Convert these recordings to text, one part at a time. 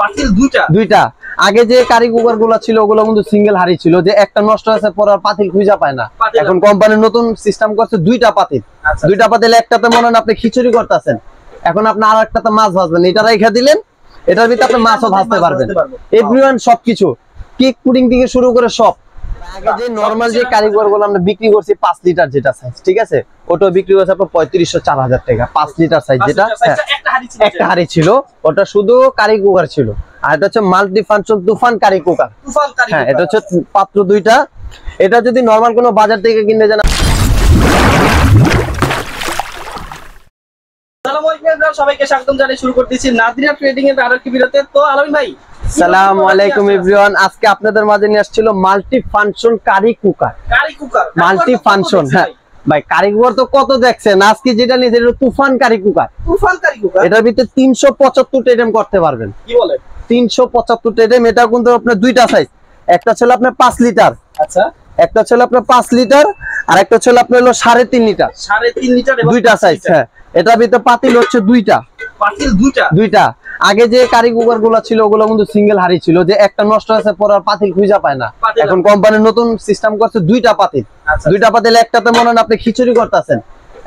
পাতিল দুইটা? দুইটা। আগে যে কারি কুকারগুলো ছিল ওগুলো কিন্তু সিঙ্গেল হাড়ি ছিল। যে একটা নষ্ট হয়েছে পরে আর পাতিল খুঁজা পায় না। এখন কোম্পানির নতুন সিস্টেম করছে দুইটা পাতিল আচ্ছা। দুইটা পাতিল একটাতে মনে হয় আপনি খিচুড়ি করতেছেন। এখন আপনি আর একটাতে মাছ ভাজবেন। এটা রেখে দিলেন এটার ভিতরে আপনি মাছও ভাজতে পারবেন। এভরিওয়ান সবকিছু। কেক পুডিং থেকে শুরু করে সব। আগে যে নরমাল যে কারিগরগুলো আমরা বিক্রি করছি পাঁচ লিটার যেটা সাইজ ঠিক আছে? ওটা বিক্রি করছে আপনার পঁয়ত্রিশশো চার হাজার টাকা। পাঁচ লিটার সাইজ যেটা হ্যাঁ, একটা হাড়ি ছিল ওটা শুধু কারি কুকার ছিল। আর এটা হচ্ছে multi function Toofan curry cooker. হ্যাঁ এটা হচ্ছে পাত্র দুইটা। এটা যদি নরমাল কোনো বাজার থেকে কিনতে যান আসসালামু আলাইকুম everyone, সবাইকে স্বাগতম জানিয়ে শুরু করতেছি নাদিরা ট্রেডিং এর আরেকটি ভিডিওতে তো আলামিন ভাই সালাম আলাইকুম এভরিওয়ান আজকে আপনাদের মাঝে নিয়ে আসছিল multi function curry cooker. Curry cooker. Multi function হ্যাঁ। ভাই কারি কুকার তো কত দেখছেন? আজকে যেটা এটা তুফান কারি কুকার তুফান কারি কুকার এটার ভিতরে তিনশো পঁচাত্তর টেডেম করতে পারবেন। কি বলে তিনশো পঁচাত্তর টেডেম এটা কিন্তু আপনার দুইটা সাইজ একটা ছিল আপনার পাঁচ লিটার। আচ্ছা। একটা ছিল আপনার পাঁচ লিটার আর একটা ছিল আপনার হলো সাড়ে তিন লিটার। সাড়ে তিন লিটার দুইটা সাইজ হ্যাঁ। এটার ভিতরে পাতিল হচ্ছে দুইটা। পাতিল দুইটা? দুইটা। আগে যে কারি কুকারগুলো ছিল ওগুলো কিন্তু সিঙ্গেল হাড়ি ছিল। যে একটা নষ্ট হয়েছে পরে আর পাতিল খুঁজা পায় না। এখন কোম্পানির নতুন সিস্টেম করছে দুইটা পাতিল। আচ্ছা। দুইটা পাতিল একটাতে মনে হয় আপনি খিচুড়ি করতেছেন।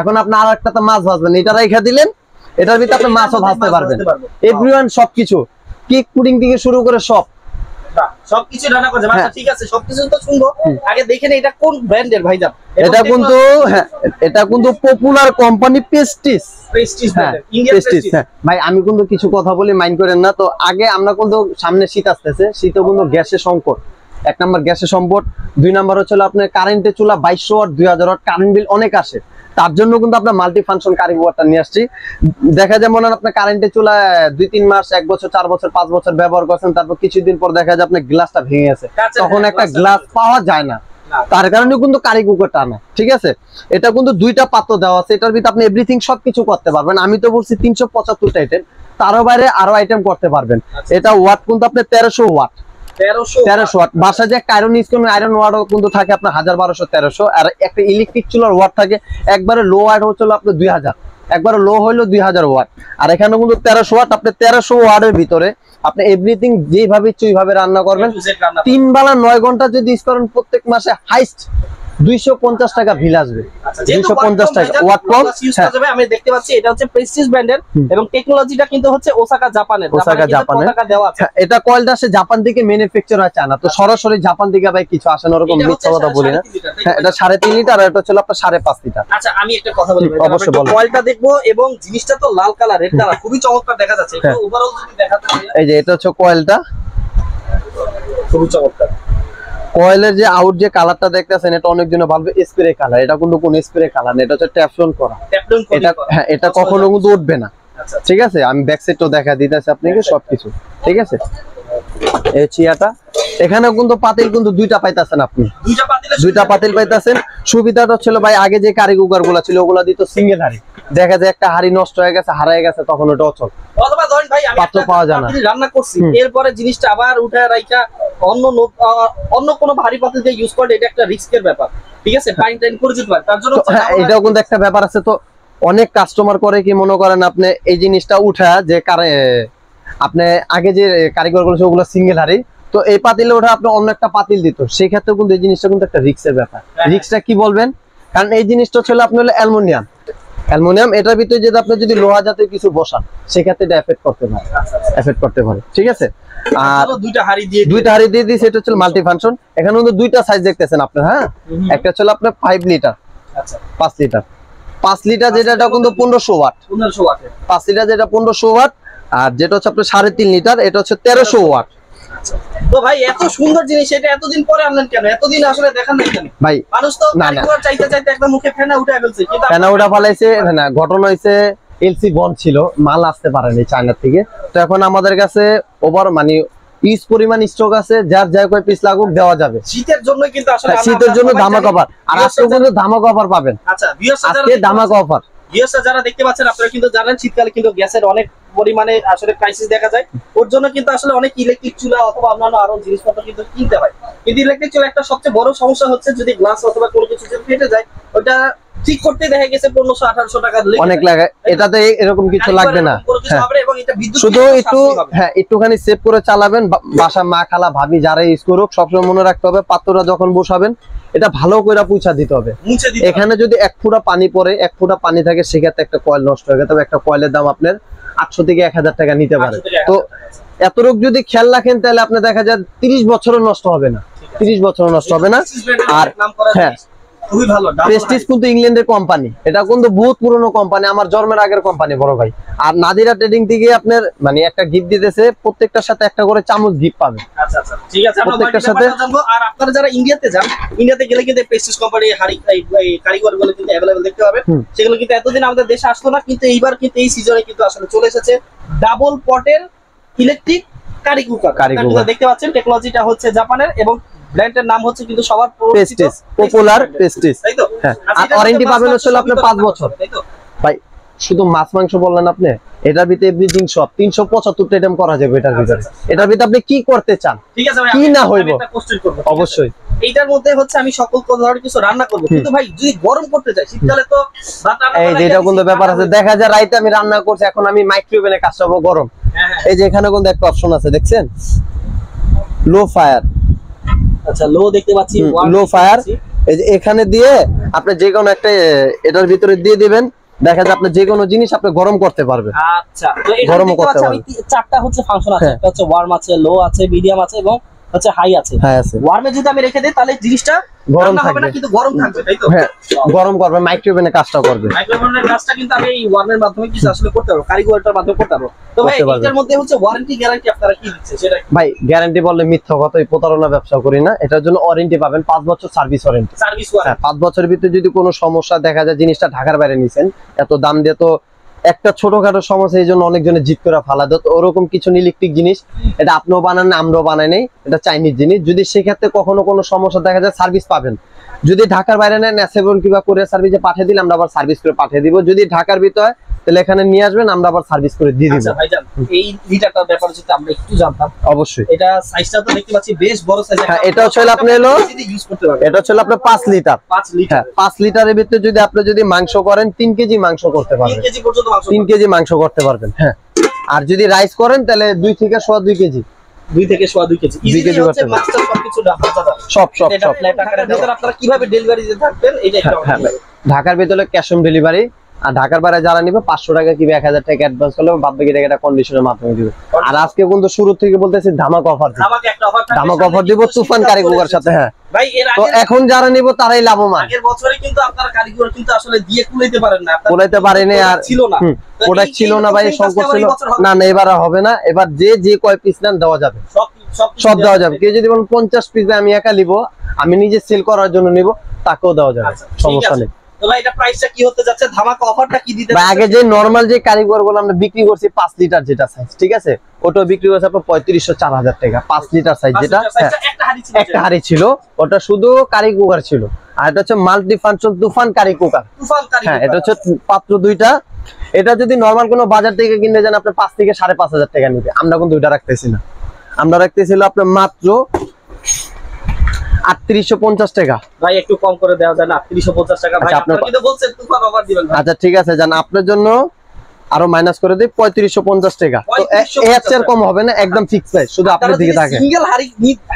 এখন আপনি আর একটাতে মাছ ভাজবেন। এটা রেখে দিলেন এটার ভিতরে আপনি মাছও ভাজতে পারবেন। এভরিওয়ান সবকিছু। কেক পুডিং থেকে শুরু করে সব। সবকিছু রান্না করছে। আচ্ছা হ্যাঁ। ঠিক আছে সবকিছু তো শুনব। আগে দেখে নেই এটা কোন ব্র্যান্ডের ভাইজান? এটা কিন্তু হ্যাঁ এটা কিন্তু পপুলার কোম্পানি পেস্টিস হ্যাঁ পেস্টিস হ্যাঁ। ভাই আমি কিন্তু কিছু কথা বলি মাইন্ড করেন না। তো আগে আমরা কিন্তু সামনে শীত আসতেছে শীতে কিন্তু গ্যাসের সংকট। এক নম্বর গ্যাসের সংকট দুই নম্বর হচ্ছে আপনার কারেন্টের চুলা বাইশশো ওয়াট দুই হাজার ওয়াট কারেন্ট বিল অনেক আসে। তার জন্য কিন্তু আপনার মাল্টি ফাংশন কারিগরটা নিয়ে আসছি। দেখা যায় মনে হয় আপনার কারেন্টের চুলা দুই তিন মাস এক বছর চার বছর পাঁচ বছর ব্যবহার করছেন তারপর কিছুদিন পর দেখা যায় আপনার গ্লাসটা ভেঙে গেছে। তখন একটা গ্লাস পাওয়া যায় না। তার কারণে কিন্তু কারি কুকারটা আনা ঠিক আছে? এটা কিন্তু দুইটা পাত্র দেওয়া আছে এটার ভিতরে আপনি এভরিথিং সবকিছু করতে পারবেন। আমি তো বলছি তিনশো পঁচাত্তরটা আইটেম তারও বাইরে আরও আইটেম করতে পারবেন। আচ্ছা। এটা ওয়াট কিন্তু আপনার তেরোশো ওয়াট তেরোশো ওয়াট বাসায় যে আয়রন ইউজ করবেন আয়রন ওয়াটও কিন্তু থাকে আপনার হাজার বারোশো তেরোশো আর একটা ইলেকট্রিক চুলার ওয়াট থাকে একবারে লো ওয়াট হচ্ছে আপনার দুই হাজার। একবারে লো হইল দুই হাজার ওয়াট আর এখানে কিন্তু তেরোশো ওয়াট আপনি তেরোশো ওয়াটের ভিতরে আপনি এভরিথিং যেভাবে ইচ্ছে ওইভাবে রান্না করবেন। তিন বেলা নয় ঘণ্টা যদি ইউজ করেন প্রত্যেক মাসে হাইস্ট দুইশো পঞ্চাশ টাকা বিল আসবে। আচ্ছা, যেহেতু দুইশো পঞ্চাশ ওয়াট টাকা কম ওয়াট কম হ্যাঁ। যাবে, আমি দেখতে পাচ্ছি এটা হচ্ছে প্রেস্টিজ ব্র্যান্ডের এবং টেকনোলজিটা কিন্তু হচ্ছে ওসাকা জাপানের ওসাকা জাপানের। দেওয়া হ্যাঁ, এটা কয়েলটা আসে জাপান থেকে ম্যানুফ্যাকচার হয় চায়না। তো সরাসরি জাপান থেকে ভাই কিছু আসে না ওরকম মিথ্যা কথা বলি না। হ্যাঁ এটা সাড়ে তিন লিটার আর এটা হচ্ছে আপনার সাড়ে পাঁচ লিটার। আচ্ছা আমি একটা কথা বলি অবশ্যই বলো। কয়েলটা দেখব এবং জিনিসটা তো লাল কালার রেড কালার খুবই চমৎকার দেখা যাচ্ছে একটু হ্যাঁ। ওভারঅল যদি দেখাতে এই যে এটা হচ্ছে কয়েলটা খুবই চমৎকার। কয়েলের যে আউট যে কালারটা দেখতেছেন এটা অনেক জন্য ভাববে স্প্রে কালার এটা কিন্তু কোন স্প্রে কালার না এটা হচ্ছে ট্যাফলন করা। এটা হ্যাঁ এটা কখনো কিন্তু উঠবে না। আচ্ছা ঠিক আছে? আমি ব্যাক সাইডটাও দেখা দিতেছি আপনাকে সবকিছু। ঠিক আছে? এই চিয়াটা এখানে কিন্তু পাতিল কিন্তু দুইটা পাইতাছেন আপনি। দুইটা পাতিলে পাইতাছেন। সুবিধাটা ছিল ভাই আগে যে কারি কুকারগুলা ছিল ওগুলা দিত সিঙ্গেল হাড়ি। দেখা যায় একটা হাড়ি নষ্ট হয়ে গেছে হারায় গেছে তখন ওটা অচল। অথবা ধরেন ভাই আমি পাত্র পাওয়া যায় না। রান্না করছি এরপরে জিনিসটা আবার উঠে রাইখা অন্য অন্য কোনো ভারী পাতিল দিয়ে ইউজ করে এটা একটা রিস্কের ব্যাপার। ঠিক আছে? টাইম টাইম করে যেতে পারে। তার জন্য হ্যাঁ এটাও কিন্তু একটা ব্যাপার আছে। তো অনেক কাস্টমার করে কি মনে করেন আপনি এই জিনিসটা উঠা যে কারে আপনি আগে যে কারিগরগুলো ওগুলো সিঙ্গেল হারি তো এই পাতিলে ওঠা আপনি অন্য একটা পাতিল দিত। সেই ক্ষেত্রে কিন্তু এই জিনিসটা কিন্তু একটা রিক্সের ব্যাপার। হ্যাঁ। রিক্সটা কি বলবেন? কারণ এই জিনিসটা ছিল আপনি হলো অ্যালুমিনিয়াম। অ্যালুমিনিয়াম এটার ভিতরে যদি আপনি যদি লোহা জাতীয় কিছু বসান সেক্ষেত্রে এটা এফেক্ট করতে পারে। এফেক্ট করতে পারে। ঠিক আছে? আর দুইটা হাড়ি দিয়ে দুইটা হাড়ি দিয়ে দিয়েছে এটা হচ্ছে মাল্টি ফাংশন এখানে কিন্তু দুইটা সাইজ দেখতেছেন আপনার হ্যাঁ। একটা হচ্ছে আপনার ফাইভ লিটার আচ্ছা। পাঁচ লিটার পাঁচ লিটার যেটা কিন্তু পনেরোশো ওয়াট পনেরোশো ওয়াটে পাঁচ লিটার যেটা পনেরোশো ওয়াট আর যেটা হচ্ছে আপনার সাড়ে তিন লিটার এটা হচ্ছে তেরোশো ওয়াট তো ভাই এত সুন্দর জিনিস এটা এতদিন পরে আনলেন কেন? এতদিন আসলে দেখান নাই কেন? ভাই মানুষ তো। কারিগর চাইতে চাইতে একদম মুখে ফেনা উঠে ফেলছে। ফেনা ফালাইছে না ঘটনা এলসি বন্ধ ছিল মাল আসতে পারেনি চায়নার থেকে। তো এখন আমাদের কাছে ওভার মানে ইউজ পরিমাণ স্টক আছে যার যা কয় পিস লাগুক দেওয়া যাবে। শীতের জন্য কিন্তু আসলে শীতের জন্য ধামাক অফার আর আজকে কিন্তু ধামাক অফার পাবেন। আচ্ছা আজকে ধামাক অফার যারা দেখতে পাচ্ছেন আপনারা কিন্তু জানেন শীতকালে কিন্তু গ্যাসের অনেক পরিমাণে আসলে ক্রাইসিস দেখা যায়। ওর জন্য কিন্তু আসলে অনেক ইলেকট্রিক চুলা অথবা অন্যান্য আরও জিনিসপত্র কিন্তু কিনতে হয়। কিন্তু ইলেকট্রিক চুলা একটা সবচেয়ে বড় সমস্যা হচ্ছে যদি গ্লাস অথবা কোনো কিছু যদি ফেটে যায় ওটা ঠিক করতে দেখা গেছে পনেরোশো আঠারোশো টাকা অনেক লাগে এটাতে এরকম কিছু লাগবে না। এরকম কোনো কিছু হ্যাঁ। শুধু একটু হ্যাঁ একটুখানি সেভ করে চালাবেন। বাসা মা খালা ভাবি যারা ইউজ করুক সবসময় মনে রাখতে হবে পাত্রটা যখন বসাবেন এটা ভালো করে পুছা দিতে হবে। মুছে দিতে হবে। এখানে যদি এক ফুটা পানি পরে এক ফুটা পানি থাকে সেক্ষেত্রে একটা কয়েল নষ্ট হয়ে গেছে। একটা কয়েলের দাম আপনার আটশো থেকে এক হাজার টাকা নিতে পারে। 800 থেকে 1000 তো এত রোগ যদি খেয়াল রাখেন তাহলে আপনি দেখা যায় তিরিশ বছরও নষ্ট হবে না। তিরিশ বছরও নষ্ট হবে না। আর হ্যাঁ। জিনিস। খুবই ভালো প্রেস্টিজ কিন্তু ইংল্যান্ডের কোম্পানি এটা কিন্তু বহুত পুরনো কোম্পানি আমার জন্মের আগের কোম্পানি বড় ভাই। আর নাদিরা ট্রেডিং থেকে আপনার মানে একটা গিফট দিতেছে প্রত্যেকটার সাথে একটা করে চামচ গিফট পাবে। আচ্ছা আচ্ছা ঠিক আছে প্রত্যেকটার সাথে- আর আপনারা যারা ইন্ডিয়াতে যান ইন্ডিয়াতে গেলে কিন্তু প্রেস্টিজ কোম্পানি এই কারিগরগুলো কিন্তু দেখতে পাবেন। সেগুলো কিন্তু এতদিন আমাদের দেশে আসতো না কিন্তু এইবার কিন্তু এই সিজনে কিন্তু আসলে চলে এসেছে। ডাবল পটের electric curry cooker curry cooker. দেখতে পাচ্ছেন টেকনোলজিটা হচ্ছে জাপানের এবং ব্র্যান্ডের নাম হচ্ছে কিন্তু সবার পপুলার তাই তো? হ্যাঁ, আর মধ্যে পাবেন হচ্ছে আপনার সবই তো পাঁচ রান্না বছর। তাই তো? ভাই শুধু মাছ মাংস বললেন আপনি? এটার ভিতরে এভরিথিং সব তিনশো পঁচাত্তরটা আইটেম করা যাবে এটার আচ্ছা, ভিতরে। আচ্ছা। এটার ভিতরে আপনি কি করতে চান? ঠিক আছে ভাই কি না হইবো? অবশ্যই। এইটার মধ্যে হচ্ছে আমি সকল ধরনের কিছু রান্না করব। কিন্তু ভাই যদি গরম করতে চাই শীতকালে তো এই যে এটা কিন্তু ব্যাপার আছে। দেখা যায় রাইতে আমি রান্না করছি এখন আমি মাইক্রোওভেনে কাজ করব গরম। হ্যাঁ, হ্যাঁ। এই যে এখানে কিন্তু একটা অপশন আছে দেখছেন? লো ফায়ার আচ্ছা লো দেখতে পাচ্ছি লো যে এখানে দিয়ে আপনি যে কোনো একটা এটার ভিতরে দিয়ে দিবেন। দেখা যায় আপনি যে কোনো জিনিস আপনি গরম করতে পারবেন। আচ্ছা তো দেখতে করতে আমি চারটা হচ্ছে ফাংশন আছে। হ্যাঁ। একটা হচ্ছে ওয়ার্ম আছে লো আছে মিডিয়াম আছে এবং হচ্ছে হাই আছে। হ্যাঁ আছে। ওয়ার্মে যদি আমি রেখে দিই তাহলে জিনিসটা গরম হবে না কিন্তু গরম থাকবে তাই তো? হ্যাঁ গরম করবে কাজটা করবে। মাইক্রোওভেনের কাজটা কিন্তু আমি এই ওয়ার্মের মাধ্যমে কিছু আসলে করতে পারব কারিগরটার মাধ্যমে করতে পারব। তো ভাই। এটার মধ্যে হচ্ছে ওয়ারেন্টি গ্যারান্টি আপনারা কি দিচ্ছে সেটা ভাই গ্যারান্টি বললে মিথ্যা কথা প্রতারণা ব্যবসা করি না। এটার জন্য ওয়ারেন্টি পাবেন পাঁচ বছর সার্ভিস ওয়ারেন্টি সার্ভিস ওয়ারেন্টি পাঁচ বছরের ভিতরে যদি কোনো সমস্যা দেখা যায় জিনিসটা ঢাকার বাইরে নিছেন এত দাম দিয়ে তো একটা ছোটখাটো সমস্যা, এই জন্য অনেকজনে জিত করে ফালা দেয়। ওরকম কিছু ইলেকট্রিক জিনিস, এটা আপনিও বানান না, আমরাও বানাই নেই, এটা চাইনিজ জিনিস। যদি সেক্ষেত্রে কখনো কোনো সমস্যা দেখা যায়, সার্ভিস পাবেন। যদি ঢাকার বাইরে নেন সেভেন কিংবা কোরিয়ার সার্ভিসে পাঠিয়ে দিলে আমরা আবার সার্ভিস করে পাঠিয়ে দিব। যদি ঢাকার ভিতরে তাহলে এখানে নিয়ে আসবেন আমরা আবার সার্ভিস করে দিয়ে দিব। আচ্ছা ভাইজান এই লিটারটার ব্যাপারে যদি আমরা একটু জানতাম অবশ্যই। এটা সাইজটা তো দেখতে পাচ্ছি বেশ বড় সাইজ হ্যাঁ, এটা হচ্ছে আপনি হলো- ইউজ করতে পারবেন। এটা হচ্ছে আপনার পাঁচ লিটার 5 লিটার লিটারের ভিতরে যদি আপনি যদি মাংস করেন তিন কেজি মাংস করতে 3 পারবেন। কেজি পর্যন্ত মাংস তিন কেজি মাংস করতে পারবেন হ্যাঁ। আর যদি রাইস করেন তাহলে দুই থেকে সোয়া দুই কেজি। দুই থেকে সোয়া দুই কেজি। দুই কেজি হচ্ছে করতে সবকিছু ঢাকা যাবে সব সব ভিতরে আপনারা কীভাবে ডেলিভারি দিতে থাকবেন এটা একটু হ্যাঁ, হ্যাঁ, ঢাকার ভিতরে ক্যাশ অন ডেলিভারি আর ঢাকার বাইরে যারা নিবে পাঁচশো টাকা কিংবা এক হাজার টাকা অ্যাডভান্স করলে বাদ বাকি টাকাটা কন্ডিশনের মাধ্যমে দিবে। আর আজকে কিন্তু শুরু থেকে বলতেছি ধামাক অফার ধামাক অফার দিব তুফান কারিগর সাথে হ্যাঁ। তো এখন যারা নিব তারাই লাভবান। আগের বছরে কিন্তু আপনারা কারিগর কিন্তু আসলে দিয়ে কুলাইতে পারেন না। কুলাইতে পারেনি আর- ছিল না। ছিল না ভাই সংকট ছিল। না না এবার হবে না। এবার যে যে কয় পিস নেন দেওয়া যাবে। সব দেওয়া যাবে। কেউ যদি বলেন পঞ্চাশ পিস আমি একা নিব আমি নিজে সেল করার জন্য নিব তাকেও দেওয়া যাবে। আচ্ছা, সমস্যা নেই। আগে যে নর্মাল যে কারিগরগুলো আমরা বিক্রি করছি পাঁচ লিটার যেটা সাইজ ঠিক আছে? ওটা বিক্রি করছে আপনার পঁয়ত্রিশশো চার হাজার টাকা পাঁচ লিটার সাইজ যেটা হ্যাঁ, একটা হাড়ি ছিল একটা হাড়ি ছিল ওটা শুধু কারি কুকার ছিল। আর এটা হচ্ছে multi function Toofan curry cooker হ্যাঁ এটা হচ্ছে পাত্র দুইটা। এটা যদি নর্মাল কোনো বাজার থেকে কিনতে যান আপনার পাঁচ থেকে সাড়ে পাঁচ হাজার টাকা নিবে। আমরা কিন্তু দুইটা রাখতেছি না। আমরা রাখতেছিল আপনার মাত্র আটত্রিশশো পঞ্চাশ টাকা। ভাই একটু কম করে দেওয়া যায় না 350 টাকা। আচ্ছা, ভাই আচ্ছা ঠিক আছে জান আপনার জন্য আরও মাইনাস করে দিই পঁয়ত্রিশশো পঞ্চাশ টাকা। তো এ- 3550 এর কম হবে না একদম ফিক্স প্রাইস শুধু আপনার দিকে থাকে সিঙ্গেল হাড়ি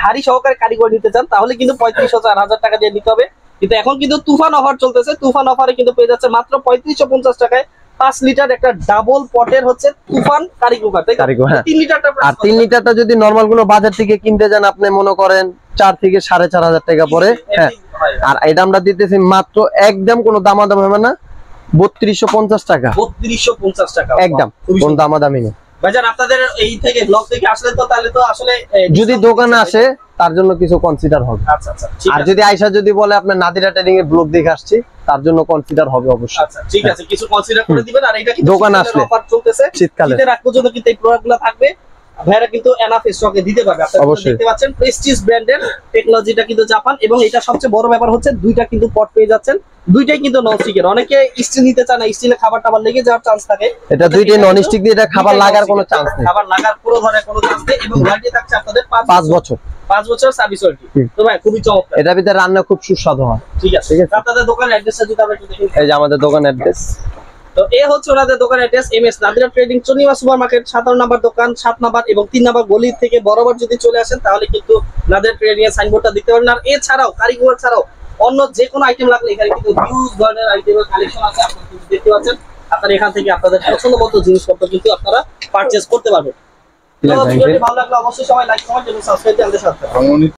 হাড়ি সহকারে কারিগর নিতে চান তাহলে কিন্তু পঁয়ত্রিশশো চার হাজার টাকা দিয়ে নিতে হবে। কিন্তু এখন কিন্তু তুফান অফার চলতেছে তুফান অফারে কিন্তু পেয়ে যাচ্ছে মাত্র পঁয়ত্রিশশো পঞ্চাশ টাকায় পাঁচ লিটার একটা ডাবল পটের হচ্ছে তুফান কারি কুকার তাই কারি কুকার, হ্যাঁ। তিন লিটারটা আর তিন লিটারটা যদি নর্মাল কোনো বাজার থেকে কিনতে যান আপনি মনে করেন চার থেকে সাড়ে চার হাজার টাকা পরে হ্যাঁ। আর এটা আমরা দিতেছি মাত্র একদম কোনো দামাদাম হবে না বত্রিশশো পঞ্চাশ টাকা। 3250 টাকা একদম কোন। দামাদামি নেই। ভাইজান আপনাদের এই থেকে ব্লগ থেকে আসলে তো তাহলে তো আসলে যদি দোকানে আসে তার জন্য কিছু কনসিডার হবে। আচ্ছা আচ্ছা আর যদি আয়সা যদি বলে আপনার নাদিরা ট্রেডিং এর ব্লগ দেখে আসছি তার জন্য কনসিডার হবে অবশ্যই। আচ্ছা ঠিক আছে কিছু কনসিডার করে দিবেন। আর এটা কিন্তু দোকানে আসলে। অফার চলতেছে। শীতকালে। শীতের আগ পর্যন্ত কিন্তু এই প্রোডাক্টগুলো থাকবে। ভাইরা কিন্তু এনাফ স্টকে দিতে পারবে। আপনারা দেখতে পাচ্ছেন প্রেস্টিজ ব্র্যান্ডের টেকনোলজিটা কিন্তু জাপান এবং এটা সবচেয়ে বড় ব্যাপার হচ্ছে দুইটা কিন্তু পট পেয়ে যাচ্ছেন। দুইটাই কিন্তু নন স্টিকের অনেকে স্টিল নিতে চায় না স্টিলে খাবার টাবার লেগে যাওয়ার চান্স থাকে। এটা দুইটাই নন স্টিক দিয়ে এটা খাবার লাগার কোনো চান্স নেই। খাবার লাগার কোনো ধরনের কোনো চান্স নেই এবং ওয়ারেন্টি থাকছে আপনাদের পাঁচ পাঁচ বছর। পাঁচ বছর সার্ভিস ওয়ারেন্টি তো ভাই খুবই চমৎকার। এটার ভিতরে রান্না খুব সুস্বাদু হয়। ঠিক আছে। ঠিক আছে। আপনাদের দোকানের অ্যাড্রেসটা যদি আমরা একটু দেখি এই যে আমাদের দোকান অ্যাড্রেস তো এ হচ্ছে ওনাদের দোকানের address M S Nadira trading চন্নিমা super market সাতান্ন নাম্বার দোকান সাত নাম্বার এবং তিন নাম্বার গলি থেকে বরাবর যদি চলে আসেন তাহলে কিন্তু নাদিরা ট্রেডিং এর সাইনবোর্ডটা দেখতে পারেন আর এছাড়াও কারিগর ছাড়াও অন্য যে কোনো আইটেম লাগলে এখানে কিন্তু হিউজ ধরনের আইটেমের কালেকশন আছে আপনারা দেখতে পাচ্ছেন। আপনারা এখান থেকে আপনাদের পছন্দ মতো জিনিসপত্র কিন্তু আপনারা পারচেস করতে পারবেন। ভালো লাগলে অবশ্যই সবাই লাইক কমেন্ট এবং সাবস্ক্রাইব আমাদের সাথে